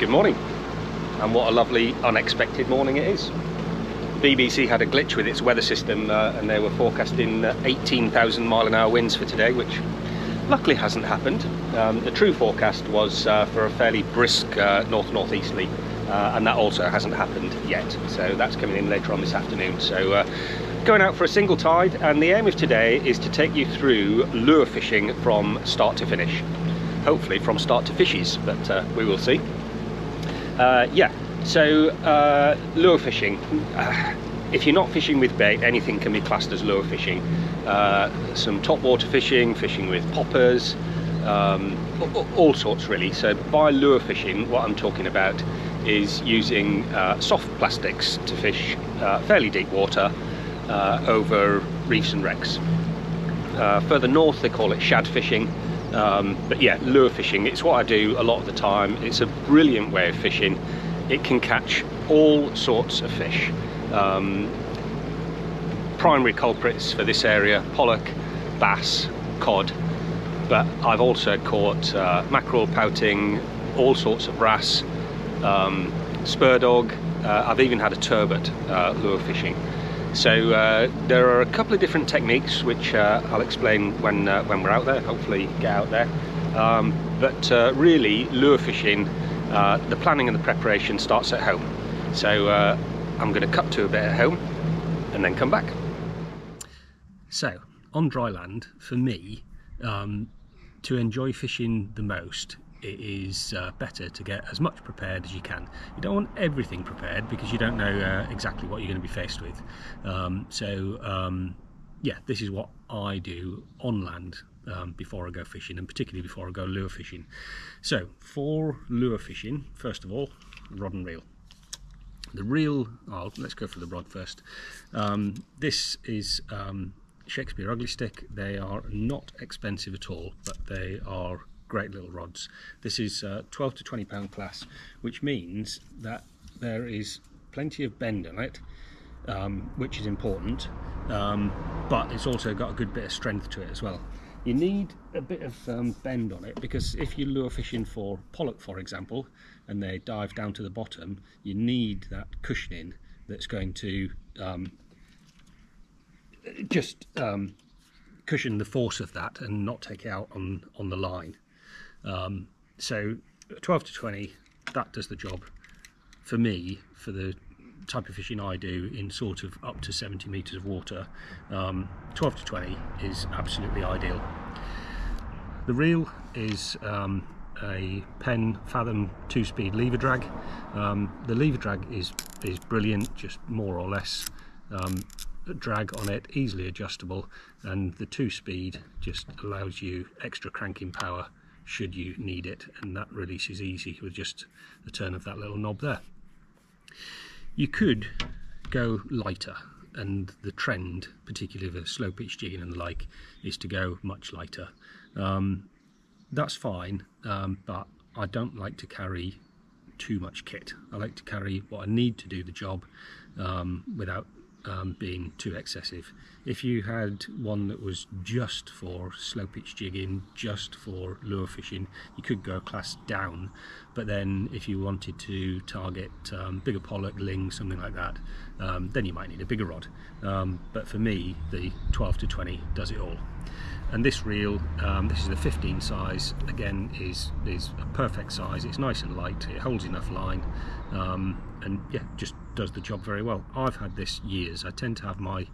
Good morning, and what a lovely unexpected morning it is. BBC had a glitch with its weather system uh, and they were forecasting uh, 18,000 mile an hour winds for today, which luckily hasn't happened. Um, the true forecast was uh, for a fairly brisk uh, north northeasterly, uh, and that also hasn't happened yet. So that's coming in later on this afternoon. So uh, going out for a single tide, and the aim of today is to take you through lure fishing from start to finish. Hopefully from start to fishes, but we will see. Yeah, so uh, lure fishing. Uh, if you're not fishing with bait, anything can be classed as lure fishing. Uh, some top water fishing, fishing with poppers, um, all sorts really. So by lure fishing, what I'm talking about is using uh, soft plastics to fish uh, fairly deep water uh, over reefs and wrecks. further north, they call it shad fishing. Um, but yeah, lure fishing, it's what I do a lot of the time. It's a brilliant way of fishing it can catch all sorts of fish. Um, primary culprits for this area, pollock, bass, cod, but I've also caught uh, mackerel, pouting, all sorts of brass, um, spur dog, uh, I've even had a turbot uh, lure fishing. So uh, there are a couple of different techniques which uh, I'll explain when, uh, when we're out there, hopefully get out there. Um, but really lure fishing uh, the planning and the preparation starts at home. So uh, I'm going to cut to a bit at home and then come back. So on dry land, for me, um, to enjoy fishing the most, it is uh, better to get as much prepared as you can. You don't want everything prepared because you don't know uh, exactly what you're going to be faced with. Um, so um, yeah, this is what I do on land um, before I go fishing and particularly before I go lure fishing. So for lure fishing, first of all, rod and reel. The reel, oh, let's go for the rod first. Um, this is um, Shakespeare Ugly Stik. They are not expensive at all, but they are great little rods. This is uh, 12 to 20 pound class, which means that there is plenty of bend on it, um, which is important, um, but it's also got a good bit of strength to it as well. You need a bit of um, bend on it because if you lure fishing for pollock, for example, and they dive down to the bottom, you need that cushioning that's going to um, just um, cushion the force of that and not take it out on, on the line. Um, so 12 to 20, that does the job for me for the type of fishing I do in sort of up to 70 metres of water, um, 12 to 20 is absolutely ideal. The reel is um, a Penn Fathom two-speed lever drag. Um, the lever drag is, is brilliant, just more or less um, drag on it, easily adjustable, and the two-speed just allows you extra cranking power should you need it, and that release is easy with just the turn of that little knob there. You could go lighter and the trend, particularly the slow pitch jigging and the like, is to go much lighter. Um, that's fine, um, but I don't like to carry too much kit. I like to carry what I need to do the job um, without um, being too excessive. If you had one that was just for slow pitch jigging, just for lure fishing, you could go a class down. But then if you wanted to target um, bigger pollock, ling, something like that, um, then you might need a bigger rod. Um, but for me, the 12 to 20 does it all. And this reel, um, this is the 15 size, again is, is a perfect size. It's nice and light, it holds enough line, um, and yeah, just does the job very well. I've had this years. I tend to have my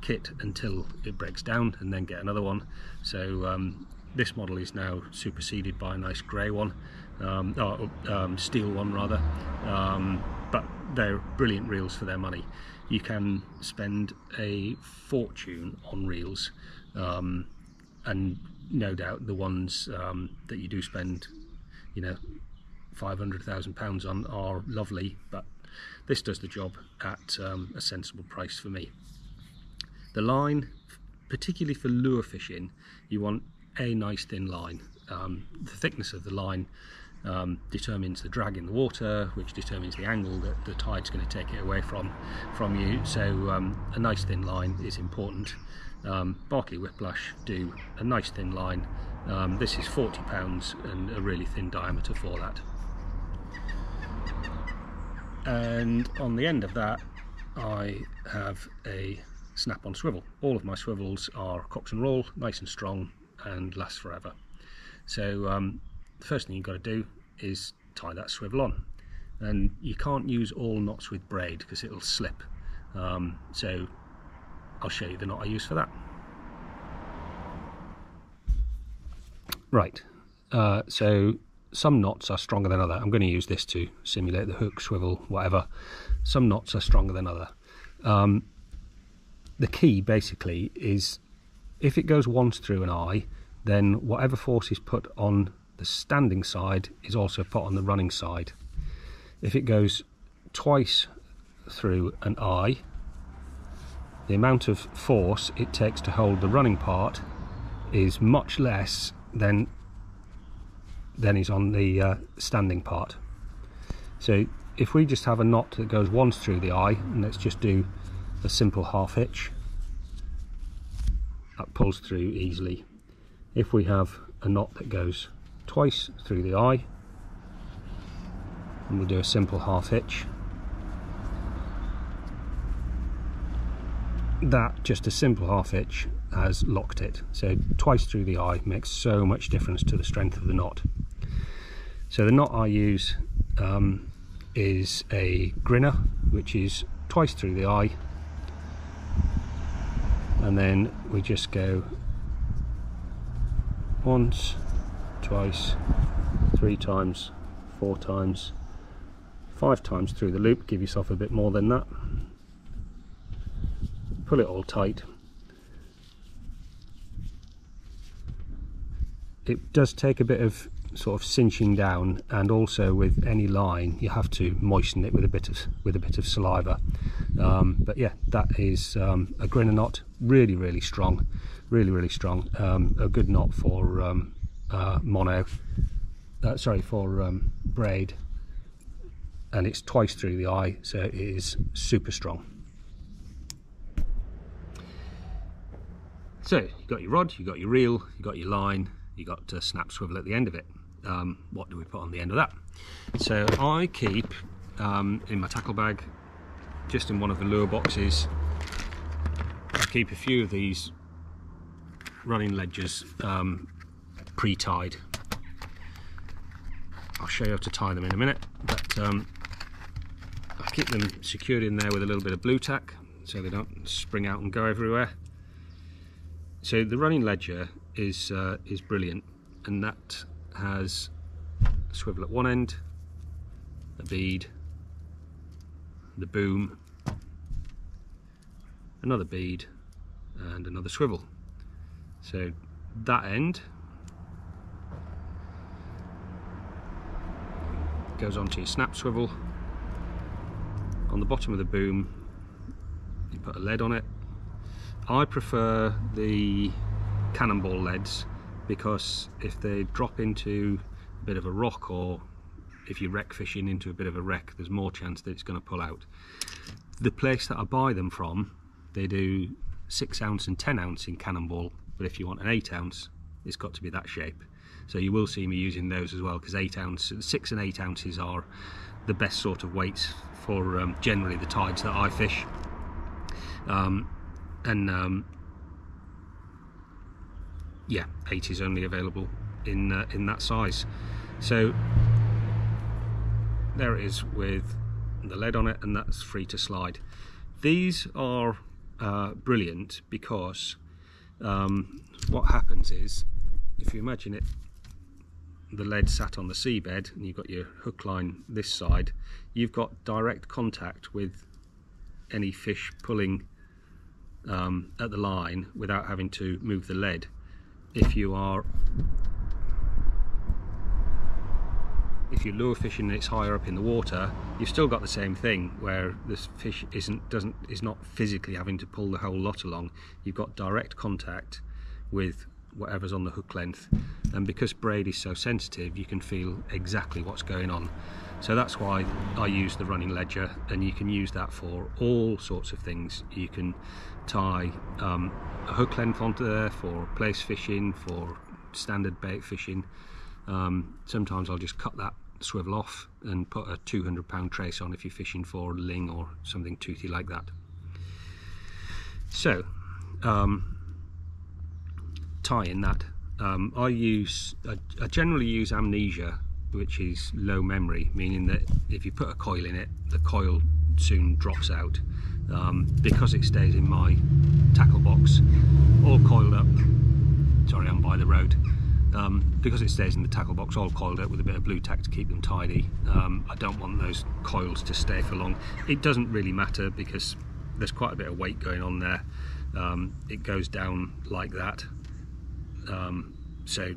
kit until it breaks down and then get another one. So um, this model is now superseded by a nice grey one, um, or um, steel one rather. Um, but they're brilliant reels for their money. You can spend a fortune on reels, um, and no doubt the ones um, that you do spend, you know, five hundred thousand pounds on are lovely, but this does the job at um, a sensible price for me. The line, particularly for lure fishing, you want a nice thin line. Um, the thickness of the line um, determines the drag in the water, which determines the angle that the tide's going to take it away from from you. So um, a nice thin line is important. Um, Berkley Whiplash do a nice thin line. Um, this is 40 pounds and a really thin diameter for that. And on the end of that I have a snap-on swivel. All of my swivels are Coxon roll, nice and strong and last forever. So um, the first thing you've got to do is tie that swivel on and you can't use all knots with braid because it'll slip um, so I'll show you the knot I use for that right uh, so some knots are stronger than other. I'm going to use this to simulate the hook swivel whatever. Some knots are stronger than other. Um, the key basically is if it goes once through an eye then whatever force is put on the standing side is also put on the running side. If it goes twice through an eye the amount of force it takes to hold the running part is much less than than is on the uh, standing part. So if we just have a knot that goes once through the eye and let's just do a simple half hitch that pulls through easily. If we have a knot that goes twice through the eye and we'll do a simple half hitch that just a simple half hitch has locked it. So twice through the eye makes so much difference to the strength of the knot so the knot I use um, is a grinner which is twice through the eye. And then we just go once twice three times four times five times through the loop. Give yourself a bit more than that. Pull it all tight. It does take a bit of sort of cinching down and also with any line you have to moisten it with a bit of with a bit of saliva. Um, but yeah that is um, a grinner knot really really strong. Really really strong. Um, a good knot for um, uh, mono uh, sorry for um, braid. And it's twice through the eye so it is super strong. So you've got your rod you've got your reel you've got your line you've got a snap swivel at the end of it um, what do we put on the end of that so I keep um, in my tackle bag just in one of the lure boxes I keep a few of these running ledgers um, pre-tied I'll show you how to tie them in a minute but um, I keep them secured in there with a little bit of Blu Tack so they don't spring out and go everywhere. So the running ledger is uh, is brilliant and that has a swivel at one end, a bead, the boom, another bead and another swivel. So that end goes onto your snap swivel. On the bottom of the boom you put a lead on it. I prefer the cannonball leads because if they drop into a bit of a rock or if you're wreck fishing into a bit of a wreck there's more chance that it's going to pull out the place that I buy them from they do 6 ounce and 10 ounce in cannonball but if you want an 8 ounce it's got to be that shape so you will see me using those as well because 8 ounce 6 and 8 ounces are the best sort of weights for um, generally the tides that I fish. Um, and um, yeah, eight is only available in uh, in that size. So there it is with the lead on it, and that's free to slide. These are uh, brilliant because um, what happens is, if you imagine it the lead sat on the seabed and you've got your hook line this side, you've got direct contact with any fish pulling um, at the line without having to move the lead. If you are if you're lure fishing and it's higher up in the water, you've still got the same thing where this fish isn't doesn't is not physically having to pull the whole lot along. You've got direct contact with whatever's on the hook length. And because braid is so sensitive you can feel exactly what's going on. So that's why I use the running ledger and you can use that for all sorts of things. You can tie um, a hook length onto there for plaice fishing for standard bait fishing. Um, sometimes I'll just cut that swivel off and put a 200 pound trace on if you're fishing for ling or something toothy like that. So, um, tying that, um, I use, I, I generally use amnesia which is low memory, meaning that if you put a coil in it, the coil soon drops out um, because it stays in my tackle box all coiled up. Sorry, I'm by the road. Um, because it stays in the tackle box all coiled up with a bit of Blu Tack to keep them tidy. Um, I don't want those coils to stay for long. It doesn't really matter because there's quite a bit of weight going on there. Um, it goes down like that. Um, so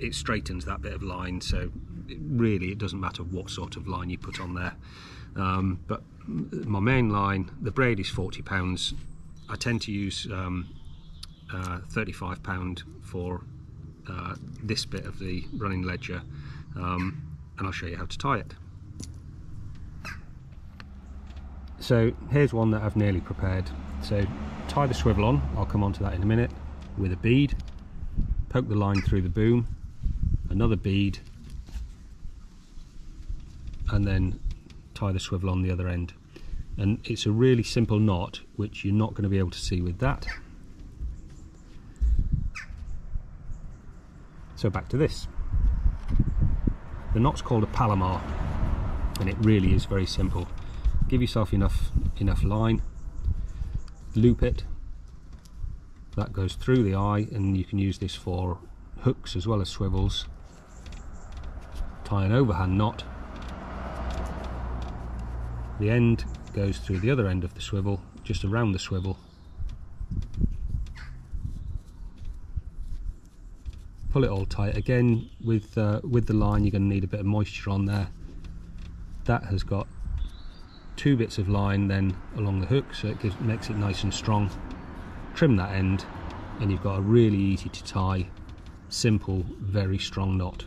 it straightens that bit of line. So it really it doesn't matter what sort of line you put on there. Um, but my main line the braid is 40 pounds. I tend to use um, uh, 35 pound for uh, this bit of the running ledger. Um, and I'll show you how to tie it. So here's one that I've nearly prepared. So tie the swivel on. I'll come on to that in a minute with a bead poke the line through the boom another bead and then tie the swivel on the other end. And it's a really simple knot which you're not going to be able to see with that. So back to this. The knot's called a palomar and it really is very simple. Give yourself enough enough line loop it that goes through the eye and you can use this for hooks as well as swivels tie an overhand knot. The end goes through the other end of the swivel, just around the swivel. Pull it all tight. Again, with, uh, with the line you're going to need a bit of moisture on there. That has got two bits of line then along the hook so it gives, makes it nice and strong. Trim that end and you've got a really easy to tie, simple, very strong knot.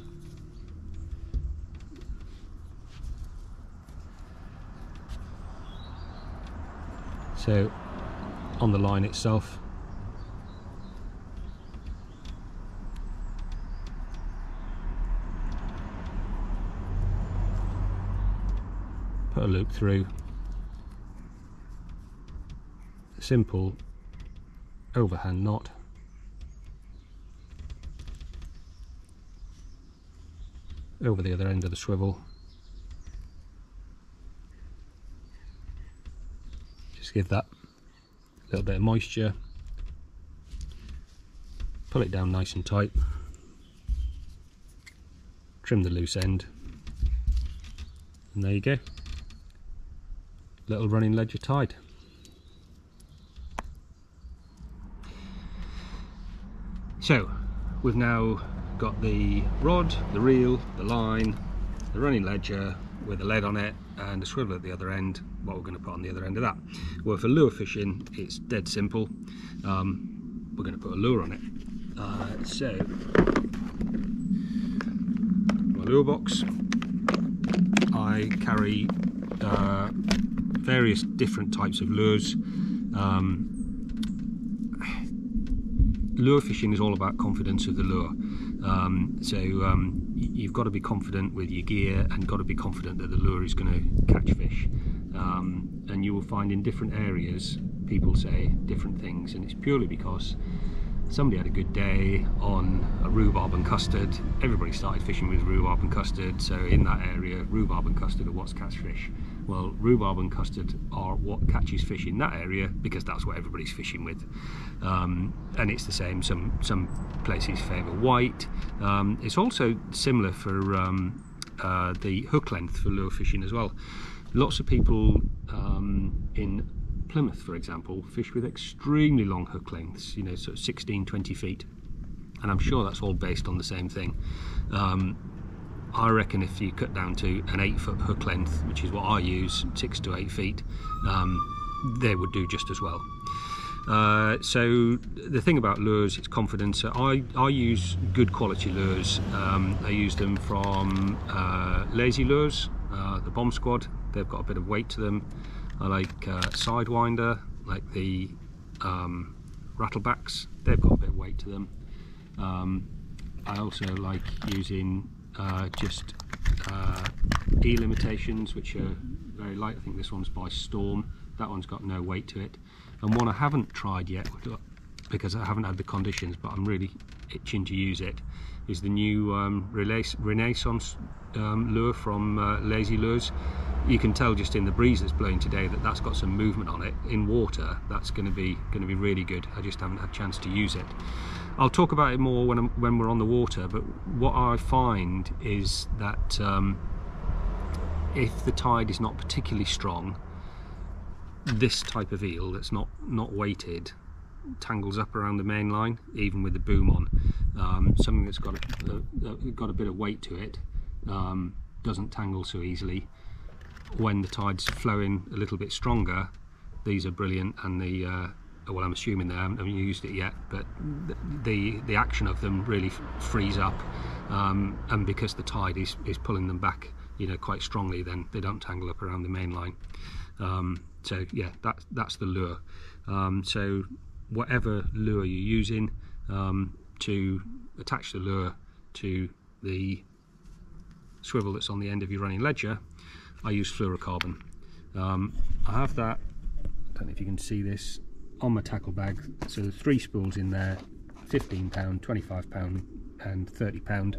So on the line itself, put a loop through, simple overhand knot. over the other end of the swivel. Just give that a little bit of moisture. Pull it down nice and tight. Trim the loose end. And there you go. Little running ledger tied so we've now got the rod the reel the line the running ledger with a lead on it and a swivel at the other end what we're going to put on the other end of that. Well for lure fishing it's dead simple. Um, we're going to put a lure on it. Uh, so my lure box I carry uh, various different types of lures. Um, lure fishing is all about confidence of the lure um, so um, you've got to be confident with your gear and got to be confident that the lure is going to catch fish. Um, and you will find in different areas people say different things, and it's purely because somebody had a good day on a rhubarb and custard. Everybody started fishing with rhubarb and custard, so in that area, rhubarb and custard are what's catch fish. Well, rhubarb and custard are what catches fish in that area because that's what everybody's fishing with. Um, and it's the same, some, some places favour white. Um, it's also similar for um, uh, the hook length for lure fishing as well. Lots of people um, in Plymouth, for example, fish with extremely long hook lengths, you know, sort of 16, 20 feet. And I'm sure that's all based on the same thing. Um, I reckon if you cut down to an eight foot hook length, which is what I use, six to eight feet, um, they would do just as well. Uh, so the thing about lures, it's confidence. I, I use good quality lures. Um, I use them from uh, Lazy Lures, uh, the Bomb Squad. They've got a bit of weight to them. I like uh, Sidewinder, like the um, Rattlebacks. They've got a bit of weight to them. Um, I also like using uh, just uh, eel imitations which are very light. I think this one's by Storm. That one's got no weight to it. And one I haven't tried yet because I haven't had the conditions, but I'm really itching to use it, is the new um, Renaissance um, lure from uh, Lazy Lures. You can tell just in the breeze that's blowing today that that's got some movement on it. In water, that's going to be going to be really good. I just haven't had a chance to use it. I'll talk about it more when I'm, when we're on the water. But what I find is that um, if the tide is not particularly strong, this type of eel that's not not weighted tangles up around the main line even with the boom on um, something that's got a, a, got a bit of weight to it um, doesn't tangle so easily when the tide's flowing a little bit stronger these are brilliant and the uh, well I'm assuming they haven't used it yet but the the action of them really frees up um, and because the tide is, is pulling them back you know quite strongly then they don't tangle up around the main line. Um, so yeah that, that's the lure. Um, so whatever lure you're using um, to attach the lure to the swivel that's on the end of your running ledger I use fluorocarbon. Um, I have that I don't know if you can see this on my tackle bag. So there's three spools in there 15 pound 25 pound and 30 pound.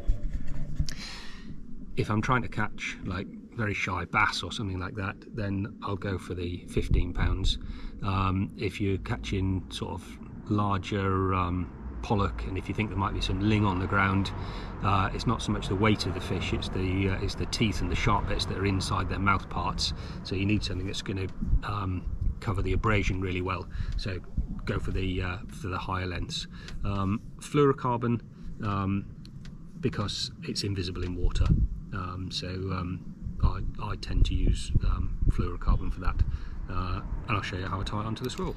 If I'm trying to catch like very shy bass or something like that, then I'll go for the 15 pounds. Um, if you're catching sort of larger um, pollock, and if you think there might be some ling on the ground, uh, it's not so much the weight of the fish; it's the uh, it's the teeth and the sharp bits that are inside their mouth parts. So you need something that's going to um, cover the abrasion really well. So go for the uh, for the higher lengths. Um, fluorocarbon um, because it's invisible in water. Um, so um, I, I tend to use um, fluorocarbon for that uh, and I'll show you how I tie it onto the swivel.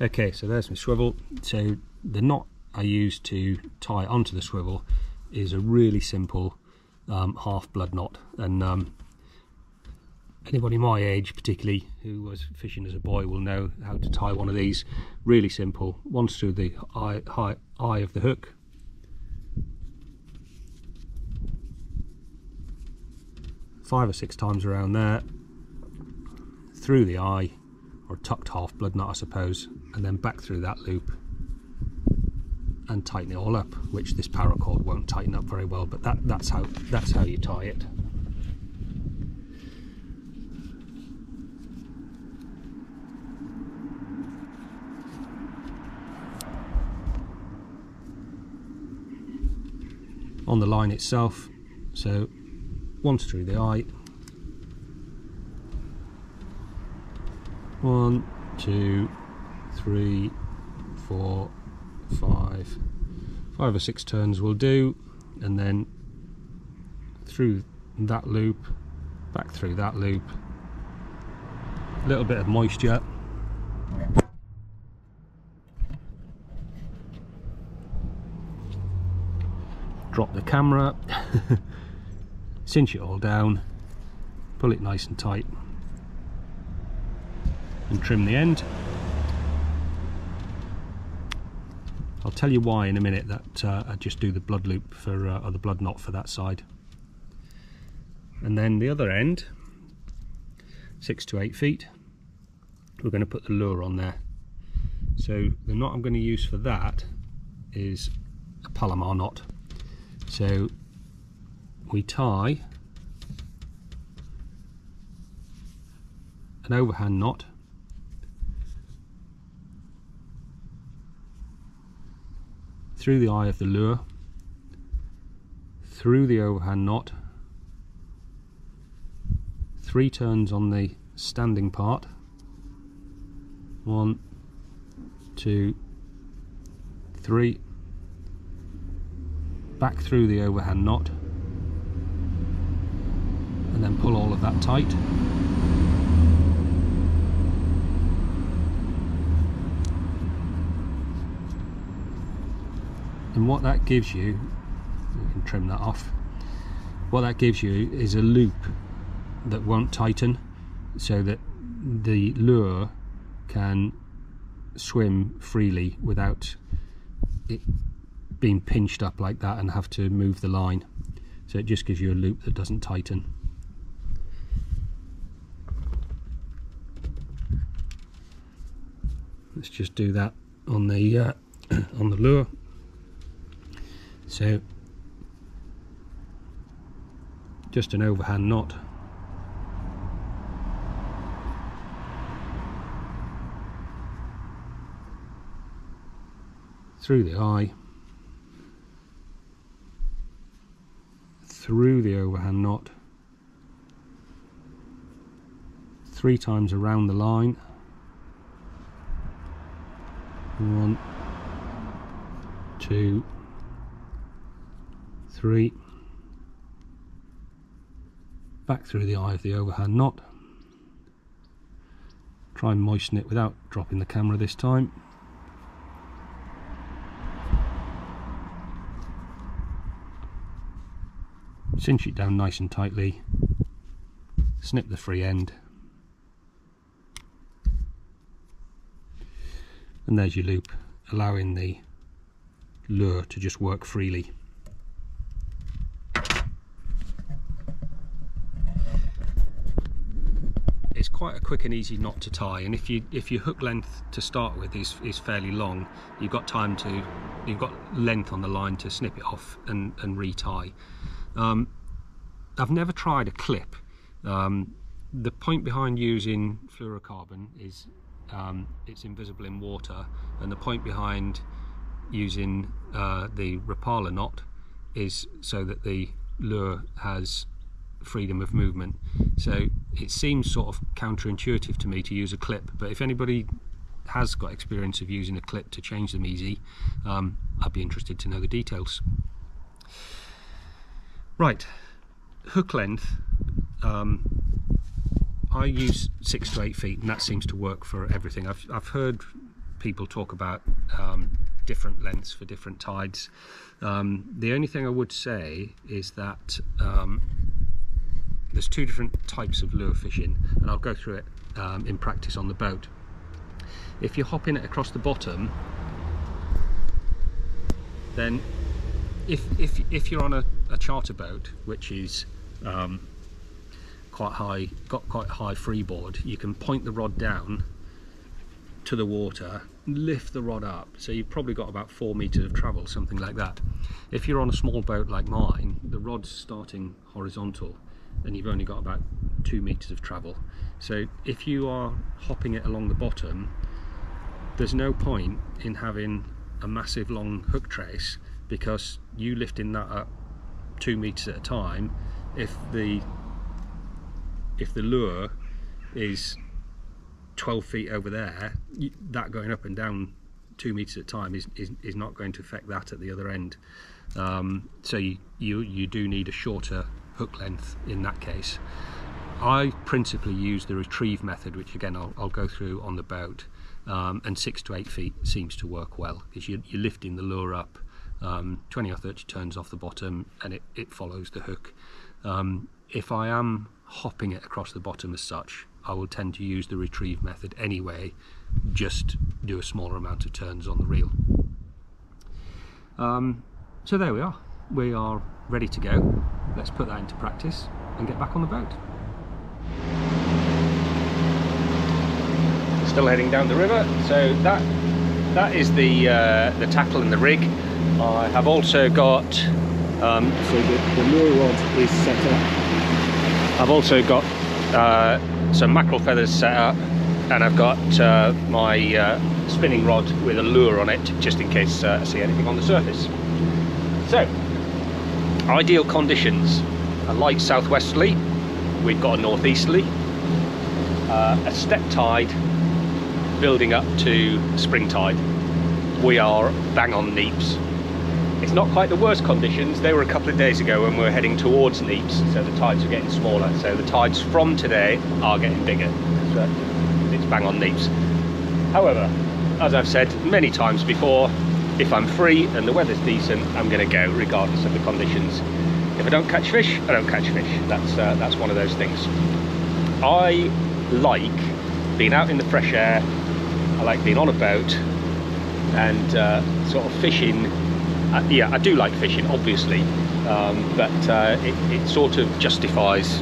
Okay, so there's my swivel. So the knot I use to tie onto the swivel is a really simple um, half blood knot. And um, anybody my age particularly who was fishing as a boy will know how to tie one of these. Really simple. Once through the eye, eye of the hook. Five or six times around there, through the eye, or tucked half blood knot I suppose, and then back through that loop and tighten it all up, which this paracord won't tighten up very well, but that, that's how that's how you tie it. On the line itself, so once through the eye. One, two, three, four, five, five or six turns will do, and then through that loop, back through that loop, a little bit of moisture. Drop the camera. cinch it all down, pull it nice and tight and trim the end. I'll tell you why in a minute that uh, I just do the blood loop for uh, or the blood knot for that side. And then the other end, six to eight feet, we're going to put the lure on there. So the knot I'm going to use for that is a Palomar knot. So we tie an overhand knot through the eye of the lure, through the overhand knot, three turns on the standing part, one, two, three, back through the overhand knot, and then pull all of that tight. and what that gives you you can trim that off what that gives you is a loop that won't tighten so that the lure can swim freely without it being pinched up like that and have to move the line. So it just gives you a loop that doesn't tighten. Let's just do that on the uh, on the lure so just an overhand knot. Through the eye. Through the overhand knot. Three times around the line. One two three. Back through the eye of the overhand knot. Try and moisten it without dropping the camera this time. Cinch it down nice and tightly. Snip the free end. And there's your loop allowing the lure to just work freely quite a quick and easy knot to tie and if you if your hook length to start with is is fairly long you've got time to you've got length on the line to snip it off and and retie. Um, I've never tried a clip. Um, the point behind using fluorocarbon is um, it's invisible in water and the point behind using uh, the Rapala knot is so that the lure has freedom of movement. So it seems sort of counterintuitive to me to use a clip, but if anybody has got experience of using a clip to change them easy, um, I'd be interested to know the details. Right, hook length. Um, I use six to eight feet, and that seems to work for everything. I've I've heard people talk about um, different lengths for different tides. Um, the only thing I would say is that um, there's two different types of lure fishing and I'll go through it um, in practice on the boat. If you're hopping it across the bottom then if, if, if you're on a, a charter boat which is um, quite high, got quite high freeboard, you can point the rod down to the water, lift the rod up, so you've probably got about four meters of travel, something like that. If you're on a small boat like mine, the rod's starting horizontal, and you've only got about two meters of travel. So if you are hopping it along the bottom, there's no point in having a massive long hook trace because you lifting that up two meters at a time, if the if the lure is 12 feet over there, that going up and down two meters at a time is, is, is not going to affect that at the other end. Um, so you, you, you do need a shorter hook length in that case. I principally use the retrieve method, which again I'll, I'll go through on the boat, um, and six to eight feet seems to work well because you, you're lifting the lure up um, 20 or 30 turns off the bottom and it, it follows the hook. Um, if I am hopping it across the bottom as such, I will tend to use the retrieve method anyway, just do a smaller amount of turns on the reel. Um, so there we are, we are ready to go. Let's put that into practice and get back on the boat. Still heading down the river, so that that is the uh, the tackle and the rig. I have also got um, so the, the lure rod is set up. I've also got uh, some mackerel feathers set up, and I've got uh, my uh, spinning rod with a lure on it, just in case uh, I see anything on the surface. So, ideal conditions. A light southwesterly. We've got a northeasterly. Uh, a step tide building up to spring tide. We are bang on neaps it's not quite the worst conditions. They were a couple of days ago when we were heading towards neaps so the tides are getting smaller. So the tides from today are getting bigger. So it's bang on neaps however as I've said many times before if I'm free and the weather's decent, I'm going to go regardless of the conditions. If I don't catch fish, I don't catch fish. That's uh, that's one of those things. I like being out in the fresh air. I like being on a boat and uh, sort of fishing. Uh, yeah, I do like fishing, obviously, um, but uh, it, it sort of justifies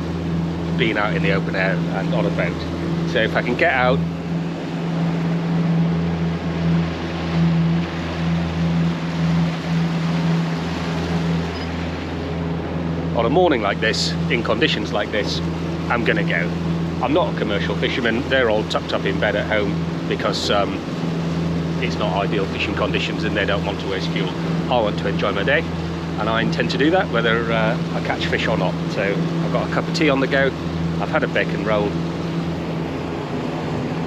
being out in the open air and on a boat. So if I can get out on a morning like this, in conditions like this, I'm gonna go. I'm not a commercial fisherman, they're all tucked up in bed at home because um, it's not ideal fishing conditions and they don't want to waste fuel. I want to enjoy my day and I intend to do that whether uh, I catch fish or not. So I've got a cup of tea on the go, I've had a bacon roll.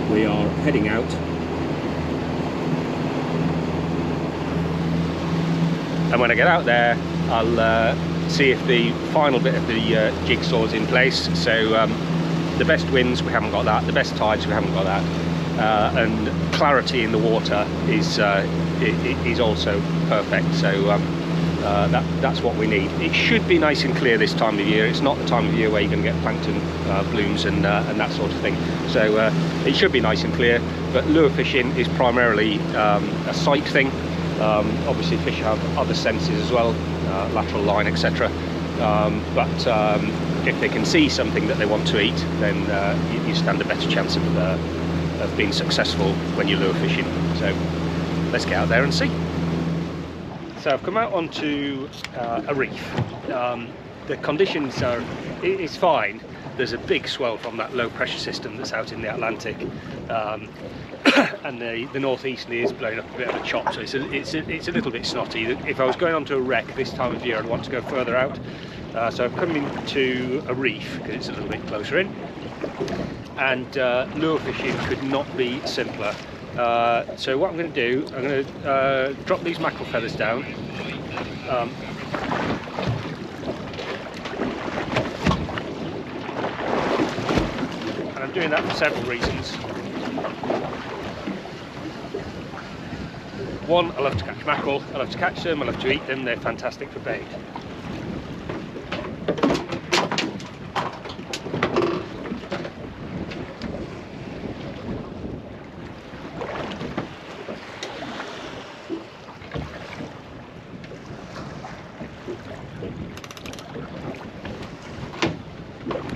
We are heading out. And when I get out there, I'll uh, see if the final bit of the uh, jigsaw is in place. So um, the best winds, we haven't got that. The best tides, we haven't got that. Uh, and clarity in the water is uh, is also perfect. So um, uh, that, that's what we need. It should be nice and clear this time of year. It's not the time of year where you're going to get plankton uh, blooms and, uh, and that sort of thing. So uh, it should be nice and clear. But lure fishing is primarily um, a sight thing. Um, obviously fish have other senses as well, lateral line, etc. Um, but um, if they can see something that they want to eat, then you, you, stand a better chance of, of being successful when you're lure fishing. So let's get out there and see. So I've come out onto uh, a reef. Um, the conditions are, it's fine. There's a big swell from that low pressure system that's out in the Atlantic. Um, and the, the northeasterly is blowing up a bit of a chop, so it's a, it's, a, it's a little bit snotty. If I was going onto a wreck this time of year, I'd want to go further out. Uh, so I'm coming to a reef because it's a little bit closer in. And uh, lure fishing could not be simpler. Uh, so what I'm going to do, I'm going to uh, drop these mackerel feathers down. Um, Doing that for several reasons. One, I love to catch mackerel, I love to catch them, I love to eat them, they're fantastic for bait.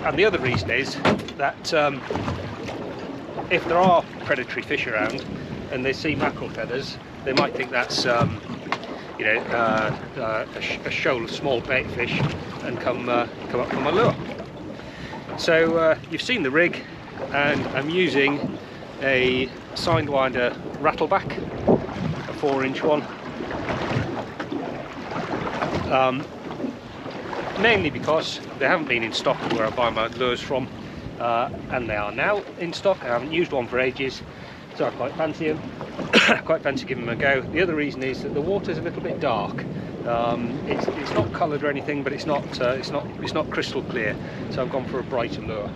And the other reason is that um, if there are predatory fish around and they see mackerel feathers, they might think that's um, you know uh, uh, a, sh a, shoal of small bait fish and come uh, come up from a lure. So uh, you've seen the rig, and I'm using a Sidewinder rattleback, a four-inch one. Um, mainly because they haven't been in stock where I buy my lures from uh, and they are now in stock. I haven't used one for ages so I quite fancy them. quite fancy giving them a go. The other reason is that the water's a little bit dark. Um, it's, it's, not coloured or anything, but it's not uh, it's not it's not crystal clear. So I've gone for a brighter lure.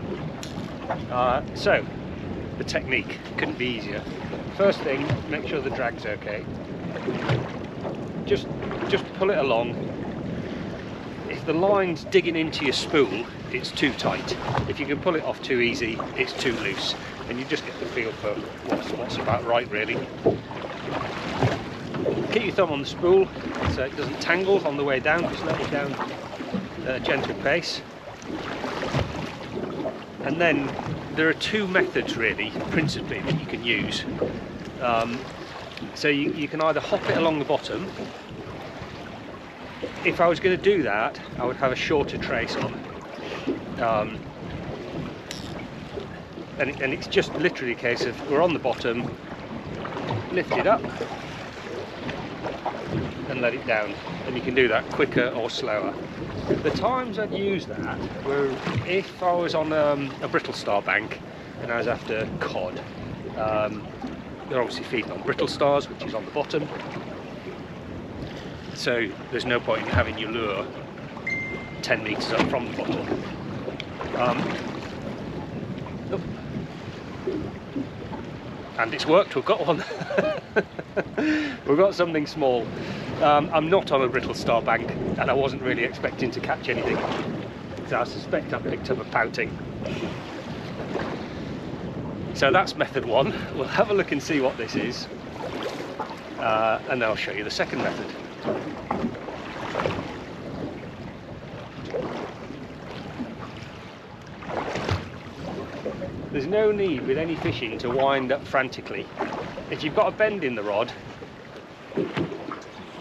Uh, so the technique couldn't be easier. First thing, make sure the drag's okay. Just just pull it along if the line's digging into your spool, it's too tight. If you can pull it off too easy, it's too loose. And you just get the feel for what's, what's about right, really. Keep your thumb on the spool so it doesn't tangle on the way down. Just let it down at a gentle pace. And then there are two methods, really, principally, that you can use. Um, so you, you can either hop it along the bottom if I was going to do that, I would have a shorter trace on. Um, and, and it's just literally a case of we're on the bottom, lift it up and let it down. And you can do that quicker or slower. The times I'd use that were if I was on um, a brittle star bank and I was after cod. Um, they're obviously feeding on brittle stars, which is on the bottom, so there's no point in having your lure 10 metres up from the bottom. Um, and it's worked, we've got one. we've got something small. Um, I'm not on a brittle star bank and I wasn't really expecting to catch anything. So I suspect I picked up a pouting. So that's method one. We'll have a look and see what this is. Uh, and then I'll show you the second method. There's no need with any fishing to wind up frantically. If you've got a bend in the rod,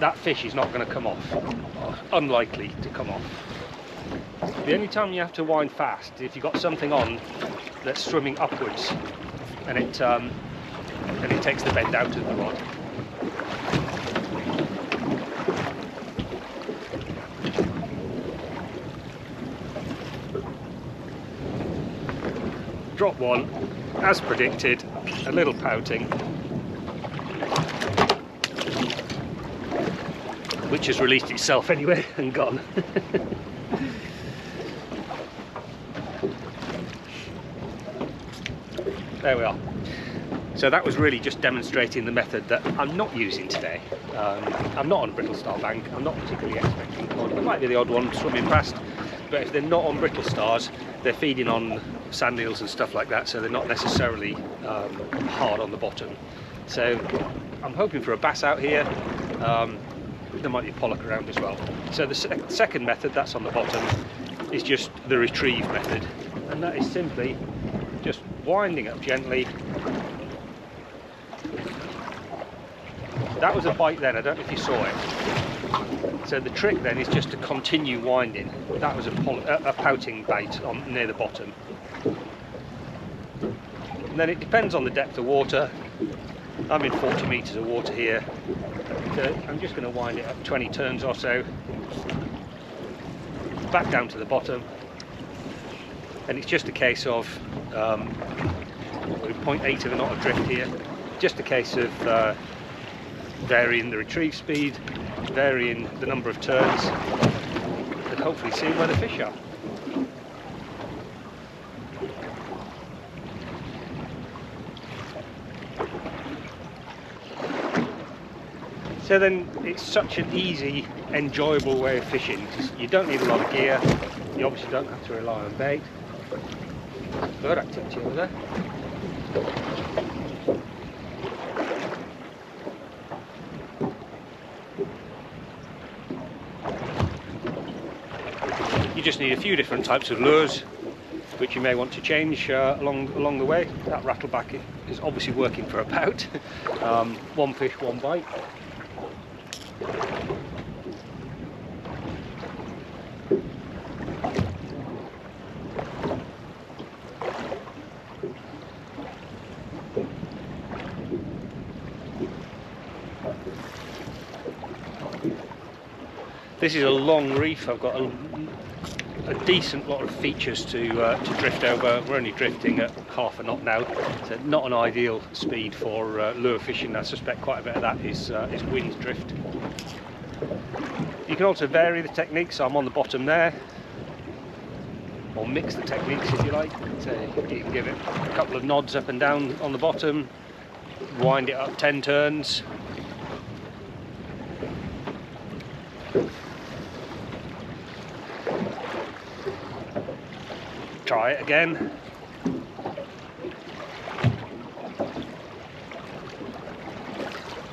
that fish is not going to come off. Unlikely to come off. The only time you have to wind fast is if you've got something on that's swimming upwards and it um, and it takes the bend out of the rod. Drop one, as predicted, a little pouting, which has released itself anyway and gone. there we are. So that was really just demonstrating the method that I'm not using today. Um, I'm not on brittle star bank, I'm not particularly expecting cod. There might be the odd one swimming past, but if they're not on brittle stars, they're feeding on sand eels and stuff like that, so they're not necessarily um, hard on the bottom. So I'm hoping for a bass out here. Um, there might be pollock around as well. So the se second method, that's on the bottom, is just the retrieve method. And that is simply just winding up gently That was a bite then, I don't know if you saw it. So the trick then is just to continue winding. That was a, a pouting bait on near the bottom. And then it depends on the depth of water. I'm in 40 metres of water here. So I'm just going to wind it up 20 turns or so. Back down to the bottom. And it's just a case of um, 0.8 of a knot adrift here. Just a case of uh, varying the retrieve speed, varying the number of turns, and hopefully seeing where the fish are. So then it's such an easy, enjoyable way of fishing. You don't need a lot of gear, you obviously don't have to rely on bait. Bird activity over there. Just need a few different types of lures which you may want to change uh, along along the way. That rattleback is obviously working for about um, one fish, one bite. This is a long reef. I've got a a decent lot of features to uh, to drift over. We're only drifting at half a knot now, so not an ideal speed for uh, lure fishing. I suspect quite a bit of that is uh, is wind drift. You can also vary the techniques. so I'm on the bottom there, or mix the techniques if you like. So you can give it a couple of nods up and down on the bottom, wind it up 10 turns, try it again.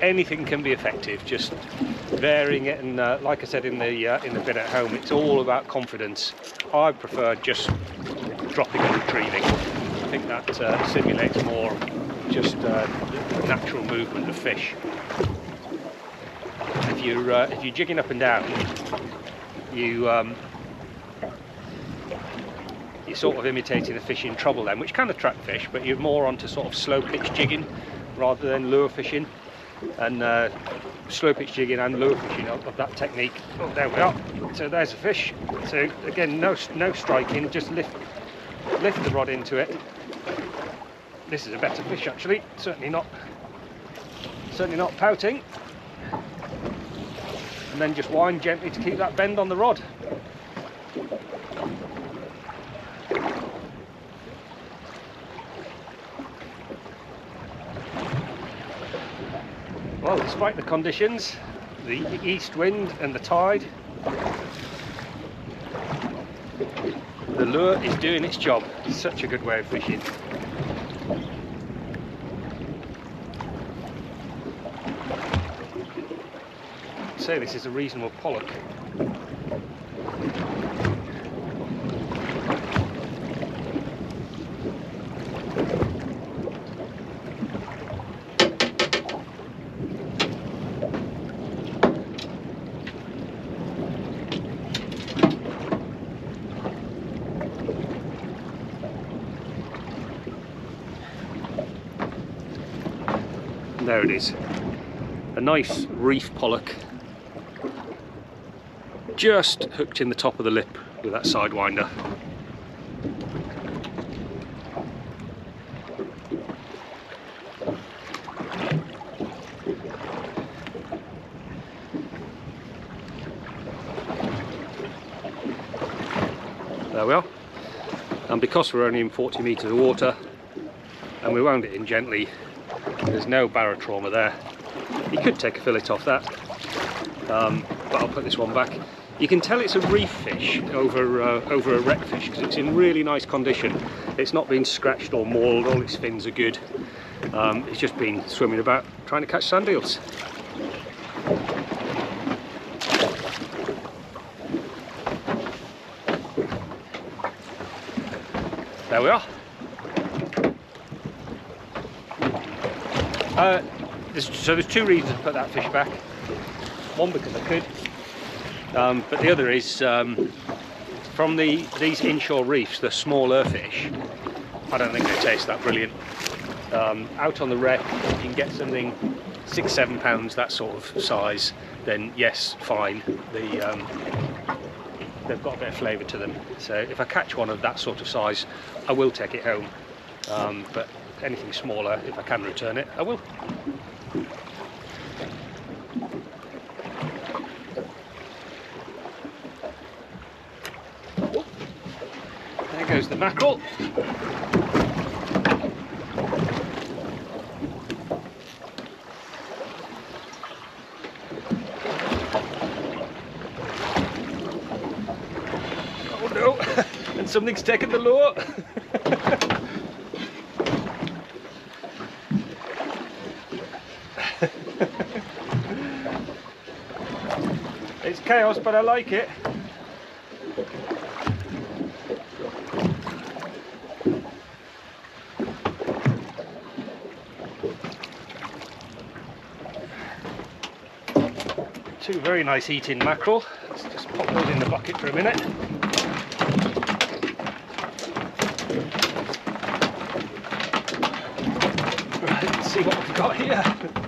Anything can be effective, just varying it and uh, like I said in the uh, in the bit at home, it's all about confidence. I prefer just dropping and retrieving. I think that uh, simulates more just uh, the natural movement of fish. If you're uh, if you're jigging up and down, you um, sort of imitating a fish in trouble then, which can attract fish, but you're more onto sort of slow pitch jigging rather than lure fishing. And uh, slow pitch jigging and lure fishing of, of, that technique. Oh, there we are. So there's a fish. So again, no no striking, just lift lift the rod into it. This is a better fish actually. Certainly not certainly not pouting. And then just wind gently to keep that bend on the rod. Well, despite the conditions, the east wind and the tide, the lure is doing its job. Such a good way of fishing. I'd say this is a reasonable pollock. It is. A nice reef pollock. Just hooked in the top of the lip with that sidewinder. There we are. And because we're only in 40 metres of water and we wound it in gently, there's no barotrauma there. You could take a fillet off that, um, but I'll put this one back. You can tell it's a reef fish over, uh, over a wreck fish because it's in really nice condition. It's not been scratched or mauled, all its fins are good. Um, it's just been swimming about trying to catch sand eels. There we are. Uh, there's, so there's two reasons to put that fish back. One because I could, um, but the other is um, from the these inshore reefs, the smaller fish. I don't think they taste that brilliant. Um, out on the wreck, if you can get something six, seven pounds, that sort of size. Then yes, fine. The um, they've got a bit of flavour to them. So if I catch one of that sort of size, I will take it home. Um, but anything smaller, if I can return it, I will. There goes the mackerel. Oh no, and something's taken the lure. it's chaos, but I like it. Two very nice eating mackerel. Let's just pop those in the bucket for a minute. Right, let's see what we've got here.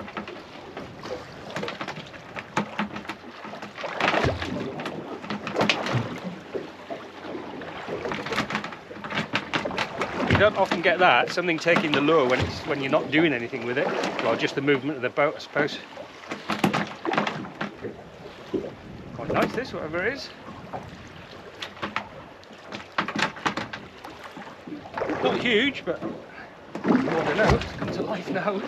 You don't often get that, something taking the lure when it's when you're not doing anything with it. Well, just the movement of the boat, I suppose. Quite nice this, whatever it is. Not huge, but know, it's come to life now.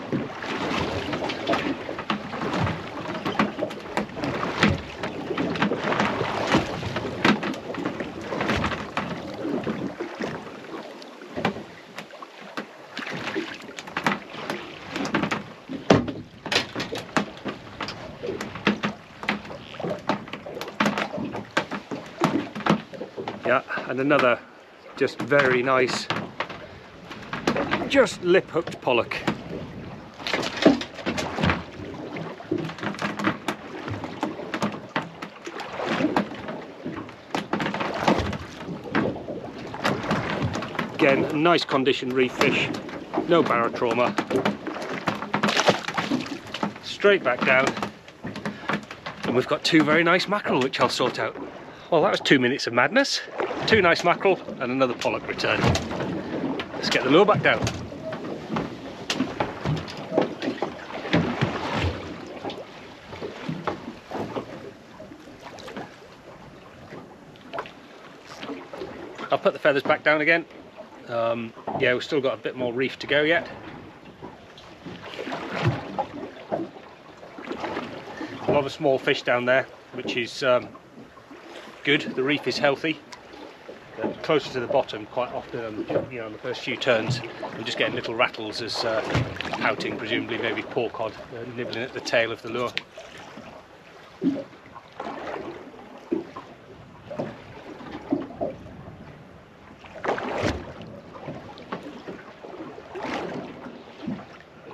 Yeah, and another just very nice, just lip hooked pollock. Again, nice condition reef fish, no barotrauma. Straight back down, and we've got two very nice mackerel which I'll sort out. Well, that was two minutes of madness. Two nice mackerel and another pollock return. Let's get the lure back down. I'll put the feathers back down again. Um, yeah, we've still got a bit more reef to go yet. A lot of small fish down there, which is um, good. The reef is healthy. Closer to the bottom, quite often, you know, on the first few turns, we're just getting little rattles as uh, pouting, presumably maybe poor cod, uh, nibbling at the tail of the lure.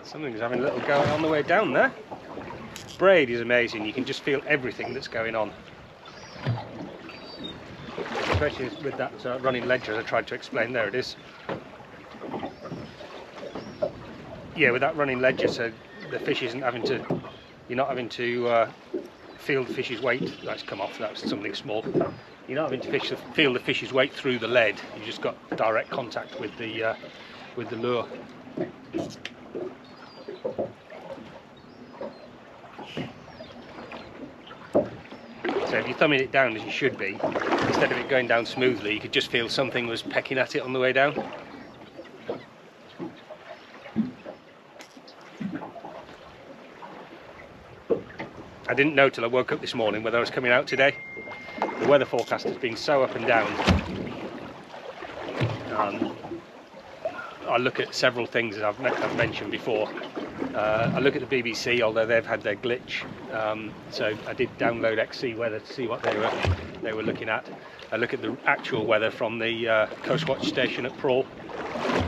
Something's having a little go on the way down there. Braid is amazing, you can just feel everything that's going on. Especially with that uh, running ledger as I tried to explain, there it is. Yeah, with that running ledger, so the fish isn't having to, you're not having to uh, feel the fish's weight. That's come off. That's something small. You're not having to fish, feel the fish's weight through the lead. You've just got direct contact with the uh, with the lure. So if you're thumbing it down as you should be, instead of it going down smoothly, you could just feel something was pecking at it on the way down. I didn't know till I woke up this morning whether I was coming out today. The weather forecast has been so up and down. Um, I look at several things as I've, I've mentioned before. Uh, I look at the BBC, although they've had their glitch. Um, so I did download XC weather to see what they were they were looking at. I look at the actual weather from the uh, Coastwatch station at Prawle,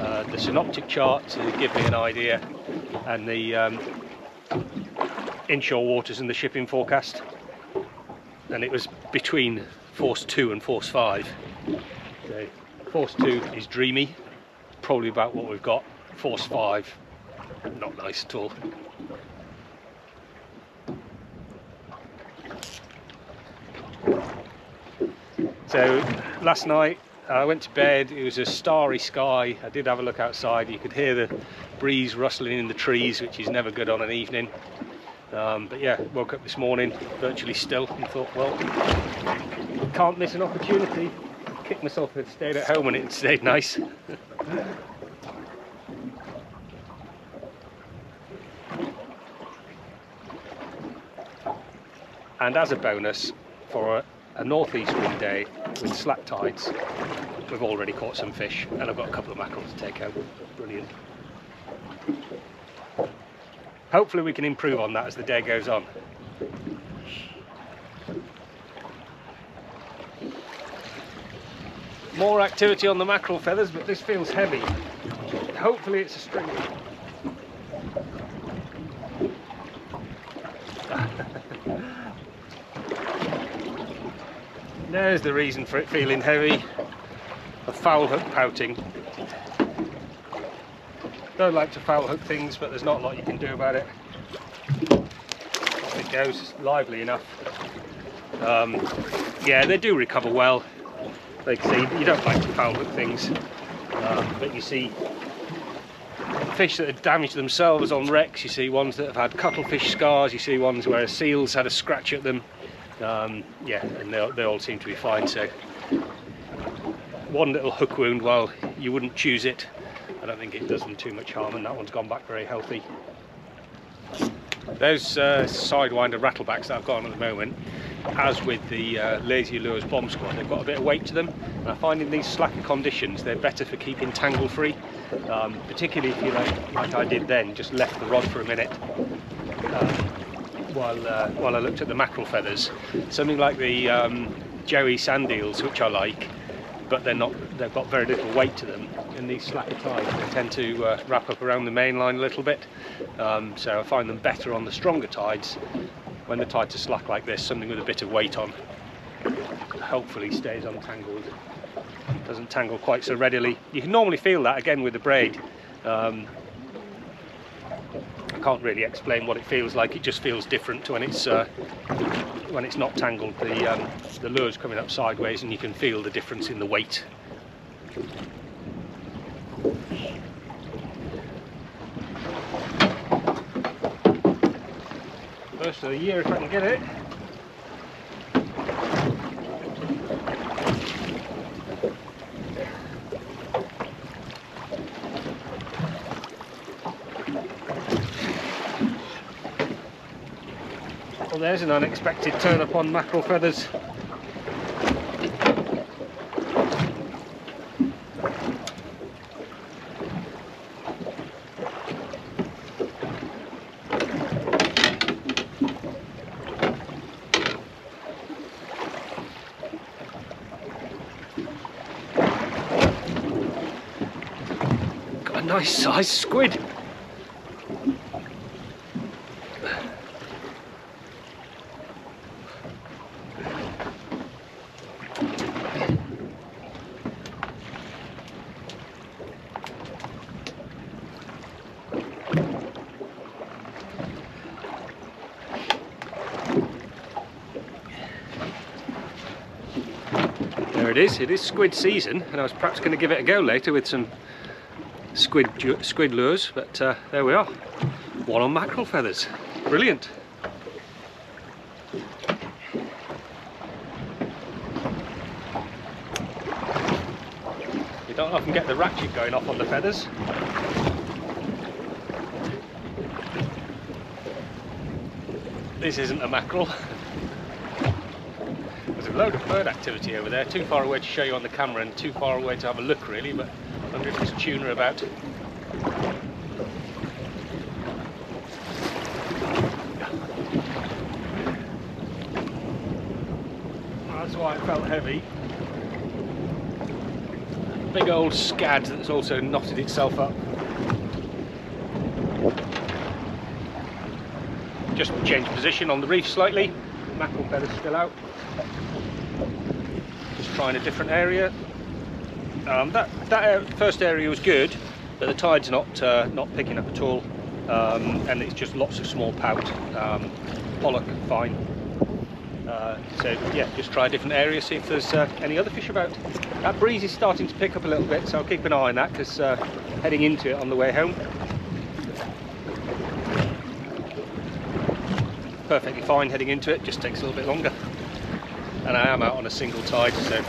uh, the synoptic chart to give me an idea, and the um, inshore waters and the shipping forecast. And it was between force 2 and force 5. So force 2 is dreamy, probably about what we've got. Force 5, not nice at all. So last night I went to bed, it was a starry sky. I did have a look outside, you could hear the breeze rustling in the trees, which is never good on an evening. Um, but yeah, woke up this morning virtually still and thought, well, can't miss an opportunity. Kicked myself if stayed at home and it stayed nice. and as a bonus, for a, a northeast wind day with slack tides, we've already caught some fish and I've got a couple of mackerel to take home. Brilliant. Hopefully we can improve on that as the day goes on. More activity on the mackerel feathers, but this feels heavy. Hopefully it's a string. There's the reason for it feeling heavy. A foul hook pouting. Don't like to foul hook things, but there's not a lot you can do about it. It goes, lively enough. Um, yeah, they do recover well. Like I say, you don't like to foul hook things, um, but you see fish that have damaged themselves on wrecks, you see ones that have had cuttlefish scars, you see ones where a seal's had a scratch at them. Um, yeah, and they, they all seem to be fine, so one little hook wound, well, you wouldn't choose it, I don't think it does them too much harm and that one's gone back very healthy. Those uh, sidewinder rattlebacks that I've got on at the moment, as with the uh, Lazy Lures Bomb Squad, they've got a bit of weight to them. And I find in these slacker conditions, they're better for keeping tangle free, um, particularly if you like, like I did then, just left the rod for a minute. Um, while, uh, while I looked at the mackerel feathers. Something like the um, Joey sand eels, which I like, but they're not, they've got very little weight to them. And these slacker tides, they tend to uh, wrap up around the main line a little bit. Um, so I find them better on the stronger tides. When the tides are slack like this, something with a bit of weight on hopefully stays untangled. Doesn't tangle quite so readily. You can normally feel that again with the braid. Um, can't really explain what it feels like. It just feels different when it's uh, when it's not tangled. The um, the lure's coming up sideways, and you can feel the difference in the weight. First of the year, if I can get it. There's an unexpected turn up on mackerel feathers. Nice sized squid. It is. It is squid season, and I was perhaps going to give it a go later with some squid squid lures, but uh, there we are. One on mackerel feathers. Brilliant. You don't often get the ratchet going off on the feathers. This isn't a mackerel. A load of bird activity over there, too far away to show you on the camera and too far away to have a look really, but wonder if there's tuna about. That's why it felt heavy. Big old scad that's also knotted itself up. Just change position on the reef slightly. Mackerel feathers still out. Trying a different area. Um, that that first area was good, but the tide's not uh, not picking up at all, um, and it's just lots of small pout. Um, pollock, fine. Uh, so yeah, just try a different area, see if there's uh, any other fish about. That breeze is starting to pick up a little bit, so I'll keep an eye on that because uh, heading into it on the way home. Perfectly fine heading into it, just takes a little bit longer. And I am out on a single tide, so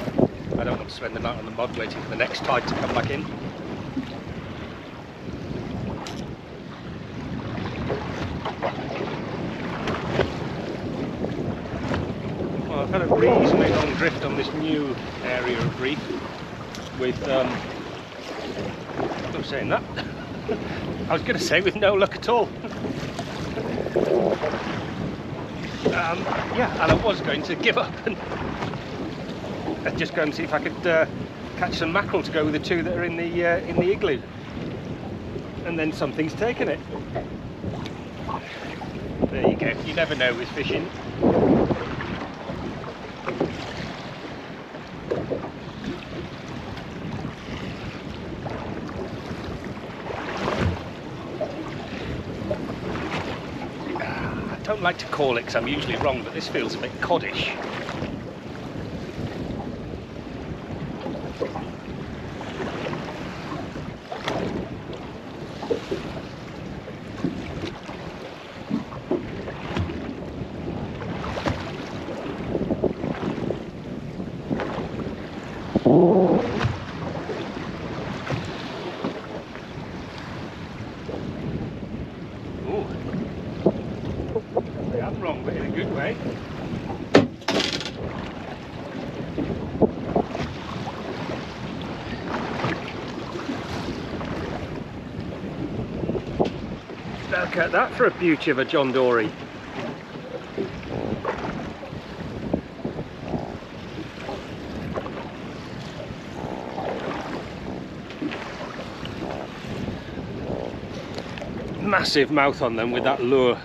I don't want to spend the night on the mud waiting for the next tide to come back in. Well, I've had a reasonably long drift on this new area of reef with, um, I'm saying that, I was going to say with no luck at all. Um, yeah, and I was going to give up and, just go and see if I could uh, catch some mackerel to go with the two that are in the uh, in the igloo. And then something's taken it. There you go. You never know with fishing. Like to call it because I'm usually wrong, but this feels a bit coddish. Look at that for a beauty of a John Dory. Massive mouth on them with that lure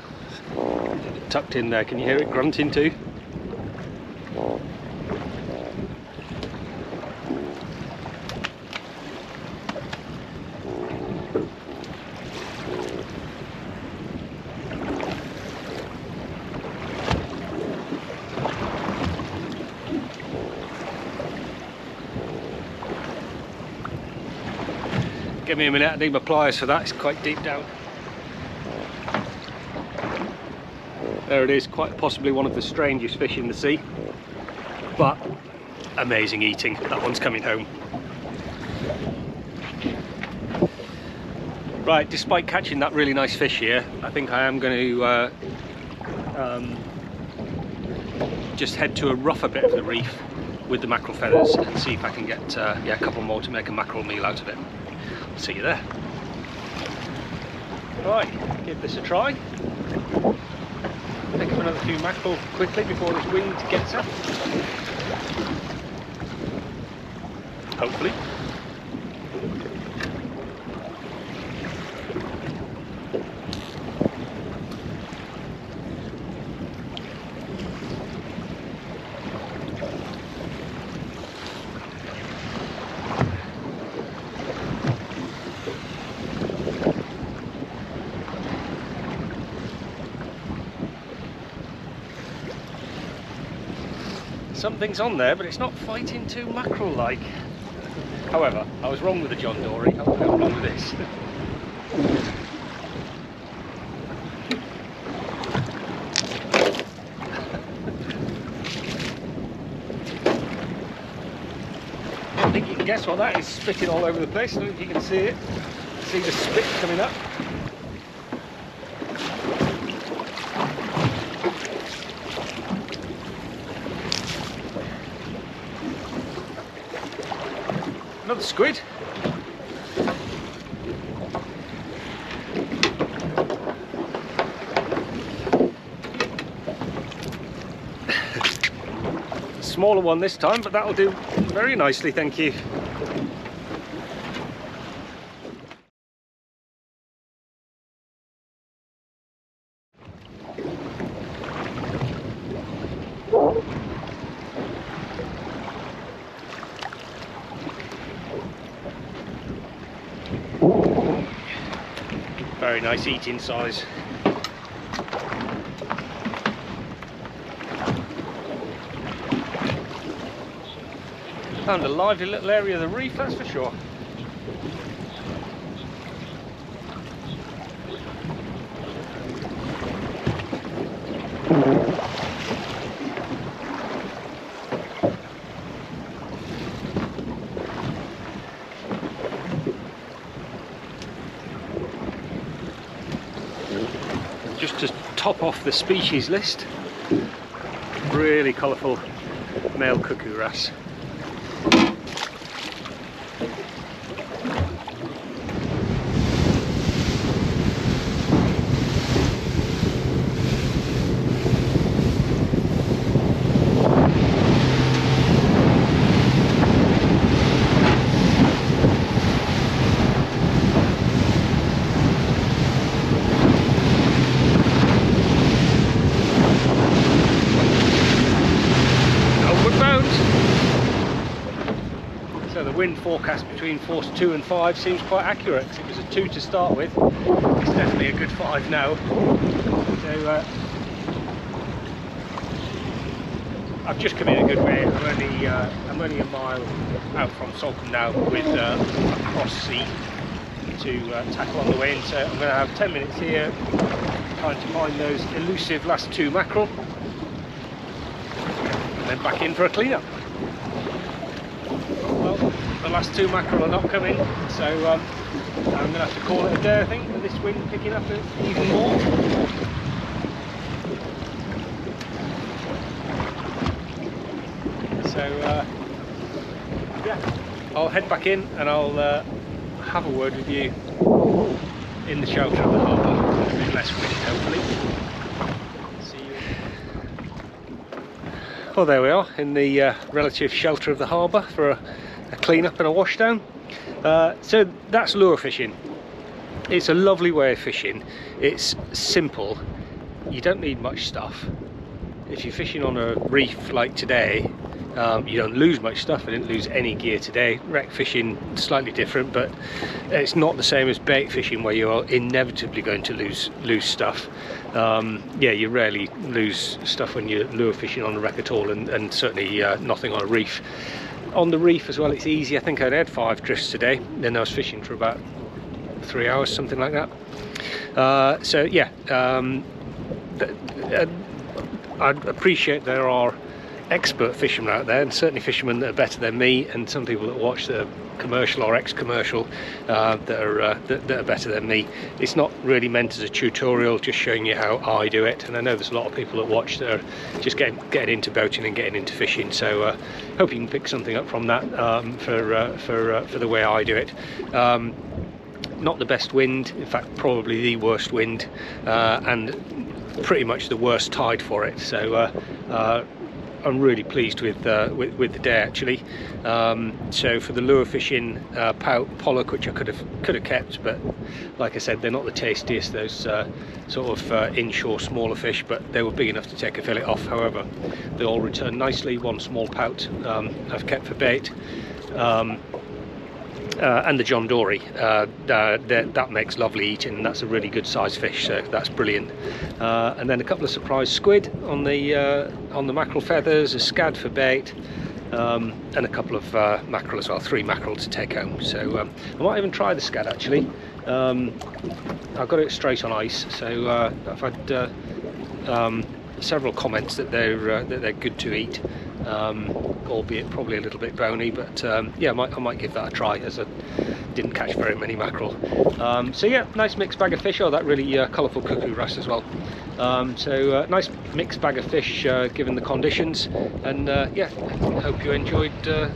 tucked in there. Can you hear it grunting too? Give me a minute, I need my pliers for that, it's quite deep down. There it is, quite possibly one of the strangest fish in the sea. But amazing eating. That one's coming home. Right, despite catching that really nice fish here, I think I am going to uh, um, just head to a rougher bit of the reef with the mackerel feathers and see if I can get uh, yeah, a couple more to make a mackerel meal out of it. See you there. Right, give this a try pick up another few mackerel quickly before this wind gets up. Hopefully. Something's on there, but it's not fighting too mackerel-like. However, I was wrong with the John Dory. I'm wrong with this. I think you can guess what that is spitting all over the place. I don't know if you can see it. See the spit coming up. Squid. Smaller one this time, but that'll do very nicely, thank you. Very nice eating size. And a lively little area of the reef, that's for sure. Just to top off the species list, really colourful male cuckoo wrasse. Outward bound. So the wind forecast between force 2 and 5 seems quite accurate it was a 2 to start with. It's definitely a good 5 now. So uh, I've just come in a good way. I'm only, uh, I'm only a mile out from Salcombe now with uh, a cross sea to uh, tackle on the way. So I'm going to have 10 minutes here trying to find those elusive last two mackerel and then back in for a clean-up. Well, the last two mackerel are not coming, so um, I'm going to have to call it a day, I think, with this wind picking up even more. So, uh, yeah, I'll head back in and I'll uh, have a word with you in the shelter of the harbour, a bit less wind, hopefully. See you. Well, there we are in the uh, relative shelter of the harbour for a, a clean up and a washdown. Uh, so that's lure fishing. It's a lovely way of fishing. It's simple. You don't need much stuff. If you're fishing on a reef like today, um, you don't lose much stuff. I didn't lose any gear today. Wreck fishing slightly different, but it's not the same as bait fishing where you're inevitably going to lose lose stuff. Um, yeah, you rarely lose stuff when you're lure fishing on a wreck at all, and, and certainly uh, nothing on a reef. On the reef as well, it's easy. I think I'd had five drifts today. Then I was fishing for about three hours, something like that. Uh, so yeah, um, uh, I appreciate there are expert fishermen out there, and certainly fishermen that are better than me, and some people that watch that are commercial or ex-commercial uh, that are uh, that, that are better than me. It's not really meant as a tutorial, just showing you how I do it. And I know there's a lot of people that watch that are just getting getting into boating and getting into fishing. So uh, hope you can pick something up from that um, for uh, for uh, for the way I do it. Um, not the best wind, in fact, probably the worst wind, uh, and pretty much the worst tide for it. So I'm really pleased with, uh, with with the day actually. Um, so for the lure fishing, uh, pout, pollock, which I could have could have kept, but like I said, they're not the tastiest. Those uh, sort of uh, inshore smaller fish, but they were big enough to take a fillet off. However, they all returned nicely. One small pout um, I've kept for bait. Um, uh, and the John Dory. Uh, that, that makes lovely eating. That's a really good sized fish, so that's brilliant. Uh, and then a couple of surprise squid on the uh, on the mackerel feathers, a scad for bait. Um, and a couple of uh, mackerel as well, three mackerel to take home. So um, I might even try the scad actually. Um, I've got it straight on ice, so uh, I've had several comments that they're that they're good to eat um, albeit probably a little bit bony but um, yeah I might, I might, give that a try as I didn't catch very many mackerel. Um, so yeah nice mixed bag of fish. Oh that really uh, colourful cuckoo wrasse as well. Um, so uh, nice mixed bag of fish uh, given the conditions. And uh, yeah hope you enjoyed uh,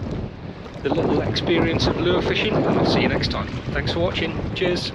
the little experience of lure fishing and I'll see you next time. Thanks for watching. Cheers